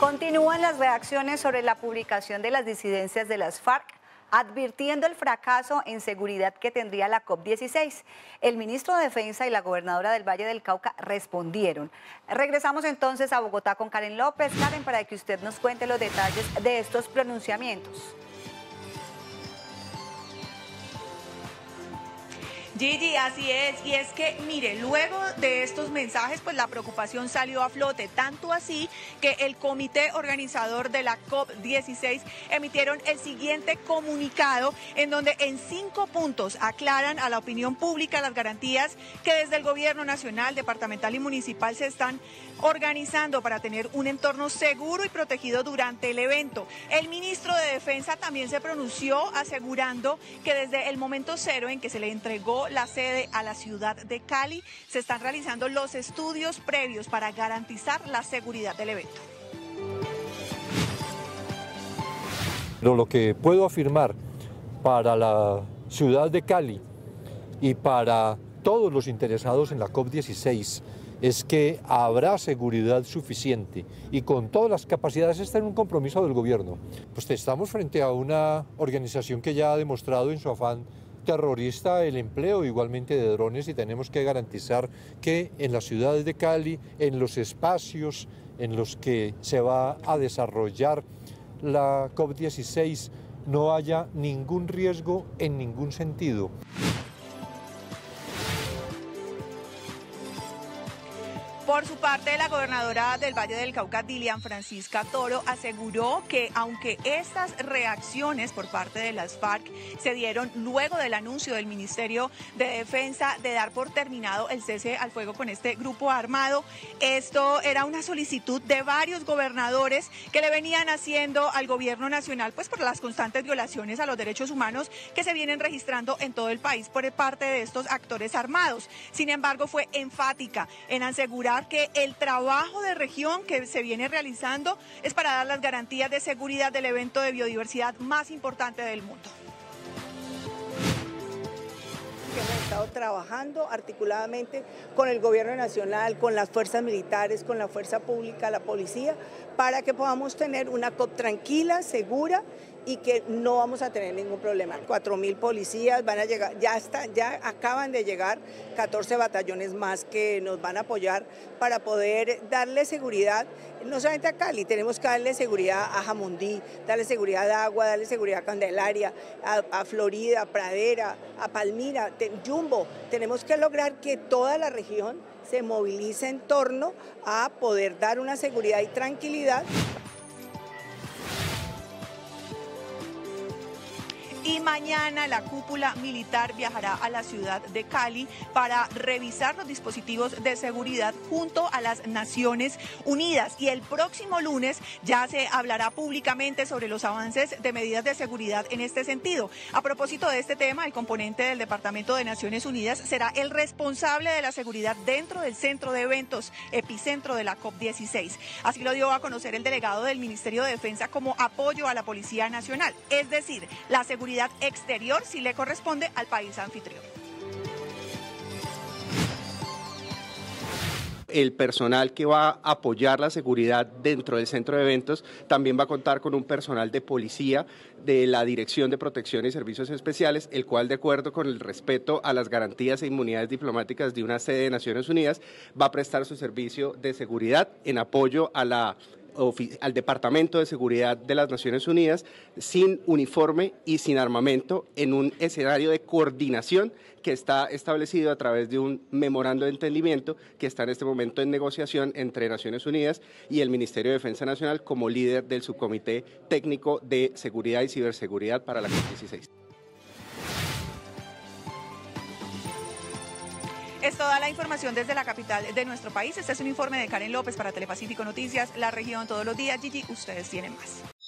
Continúan las reacciones sobre la publicación de las disidencias de las FARC advirtiendo el fracaso en seguridad que tendría la COP16. El ministro de Defensa y la gobernadora del Valle del Cauca respondieron. Regresamos entonces a Bogotá con Karen López. Karen, para que usted nos cuente los detalles de estos pronunciamientos. Gigi, así es. Y es que, mire, luego de estos mensajes, pues la preocupación salió a flote, tanto así que el comité organizador de la COP16 emitieron el siguiente comunicado en donde en cinco puntos aclaran a la opinión pública las garantías que desde el gobierno nacional, departamental y municipal se están organizando para tener un entorno seguro y protegido durante el evento. El ministro de Defensa también se pronunció asegurando que desde el momento cero en que se le entregó la sede a la ciudad de Cali, se están realizando los estudios previos para garantizar la seguridad del evento. Pero lo que puedo afirmar para la ciudad de Cali y para todos los interesados en la COP16 es que habrá seguridad suficiente y con todas las capacidades está en un compromiso del gobierno. Pues estamos frente a una organización que ya ha demostrado en su afán terrorista el empleo igualmente de drones y tenemos que garantizar que en las ciudades de Cali, en los espacios en los que se va a desarrollar la COP16, no haya ningún riesgo en ningún sentido. Por su parte, la gobernadora del Valle del Cauca, Dilian Francisca Toro, aseguró que aunque estas reacciones por parte de las FARC se dieron luego del anuncio del Ministerio de Defensa de dar por terminado el cese al fuego con este grupo armado, esto era una solicitud de varios gobernadores que le venían haciendo al gobierno nacional pues por las constantes violaciones a los derechos humanos que se vienen registrando en todo el país por parte de estos actores armados. Sin embargo, fue enfática en asegurar que el trabajo de región que se viene realizando es para dar las garantías de seguridad del evento de biodiversidad más importante del mundo. Hemos estado trabajando articuladamente con el gobierno nacional, con las fuerzas militares, con la fuerza pública, la policía, para que podamos tener una COP tranquila, segura y que no vamos a tener ningún problema. 4.000 policías van a llegar, ya, está, ya acaban de llegar 14 batallones más que nos van a apoyar para poder darle seguridad, no solamente a Cali, tenemos que darle seguridad a Jamundí, darle seguridad a Agua, darle seguridad a Candelaria, a, Florida, a Pradera, a Palmira, Jumbo. Tenemos que lograr que toda la región se movilice en torno a poder dar una seguridad y tranquilidad mañana la cúpula militar viajará a la ciudad de Cali para revisar los dispositivos de seguridad junto a las Naciones Unidas. Y el próximo lunes ya se hablará públicamente sobre los avances de medidas de seguridad en este sentido. A propósito de este tema, el componente del Departamento de Naciones Unidas será el responsable de la seguridad dentro del centro de eventos, epicentro de la COP16. Así lo dio a conocer el delegado del Ministerio de Defensa como apoyo a la Policía Nacional. Es decir, la seguridad exterior si le corresponde al país anfitrión. el personal que va a apoyar la seguridad dentro del centro de eventos también va a contar con un personal de policía de la Dirección de Protección y Servicios Especiales, el cual, de acuerdo con el respeto a las garantías e inmunidades diplomáticas de una sede de Naciones Unidas, va a prestar su servicio de seguridad en apoyo a la al Departamento de Seguridad de las Naciones Unidas sin uniforme y sin armamento en un escenario de coordinación que está establecido a través de un memorando de entendimiento que está en este momento en negociación entre Naciones Unidas y el Ministerio de Defensa Nacional como líder del subcomité técnico de seguridad y ciberseguridad para la COP16. Es toda la información desde la capital de nuestro país. Este es un informe de Karen López para Telepacífico Noticias, la región todos los días. Gigi, ustedes tienen más.